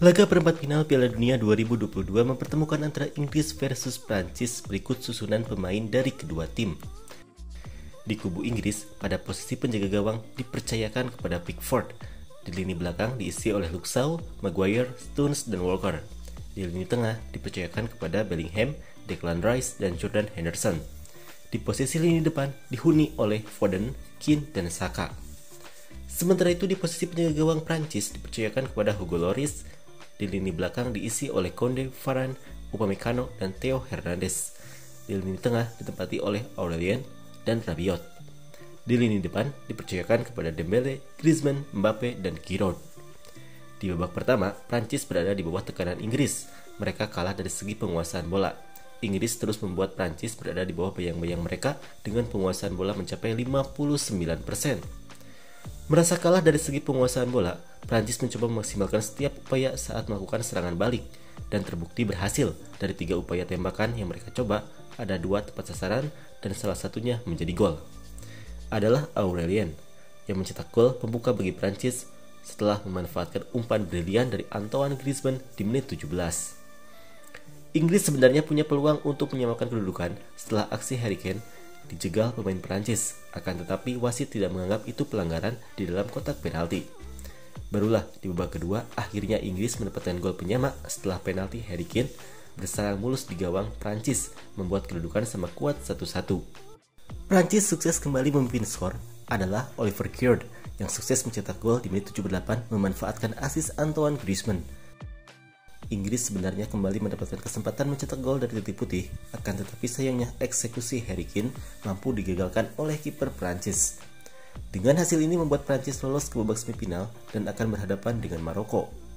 Laga perempat final Piala Dunia 2022 mempertemukan antara Inggris versus Prancis berikut susunan pemain dari kedua tim. Di kubu Inggris, pada posisi penjaga gawang dipercayakan kepada Pickford. Di lini belakang diisi oleh Luxau, Maguire, Stones, dan Walker. Di lini tengah dipercayakan kepada Bellingham, Declan Rice, dan Jordan Henderson. Di posisi lini depan dihuni oleh Foden, Keane, dan Saka. Sementara itu di posisi penjaga gawang Prancis dipercayakan kepada Hugo Lloris, di lini belakang diisi oleh Conde, Varane, Upamecano, dan Theo Hernandez. Di lini tengah ditempati oleh Aurelien dan Rabiot. Di lini depan dipercayakan kepada Dembele, Griezmann, Mbappe, dan Giroud. Di babak pertama, Prancis berada di bawah tekanan Inggris. Mereka kalah dari segi penguasaan bola. Inggris terus membuat Prancis berada di bawah bayang-bayang mereka dengan penguasaan bola mencapai 59%. Merasa kalah dari segi penguasaan bola, Prancis mencoba memaksimalkan setiap upaya saat melakukan serangan balik dan terbukti berhasil. Dari tiga upaya tembakan yang mereka coba, ada dua tepat sasaran dan salah satunya menjadi gol. Adalah Aurelien yang mencetak gol pembuka bagi Prancis setelah memanfaatkan umpan brilian dari Antoine Griezmann di menit 17. Inggris sebenarnya punya peluang untuk menyamakan kedudukan setelah aksi Harry Kane dijegal pemain Perancis, akan tetapi wasit tidak menganggap itu pelanggaran di dalam kotak penalti. Barulah di babak kedua, akhirnya Inggris mendapatkan gol penyamak setelah penalti Harry Kane bersarang mulus di gawang Prancis, membuat kedudukan sama kuat 1-1. Prancis sukses kembali memimpin skor adalah Oliver Giroud yang sukses mencetak gol di menit 78 memanfaatkan asis Antoine Griezmann Inggris sebenarnya kembali mendapatkan kesempatan mencetak gol dari titik putih, akan tetapi sayangnya eksekusi Harry Kane mampu digagalkan oleh kiper Prancis. Dengan hasil ini membuat Prancis lolos ke babak semifinal dan akan berhadapan dengan Maroko